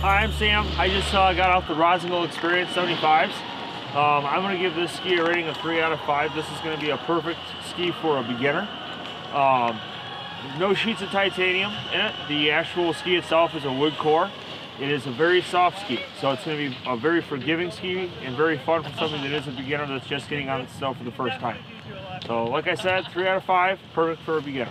Hi, I'm Sam. I just uh, got off the Rossignol Experience 75s. Um, I'm going to give this ski a rating of 3 out of 5. This is going to be a perfect ski for a beginner. Um, no sheets of titanium in it. The actual ski itself is a wood core. It is a very soft ski, so it's going to be a very forgiving ski and very fun for somebody that is a beginner that's just getting on the snow for the first time. So like I said, 3 out of 5, perfect for a beginner.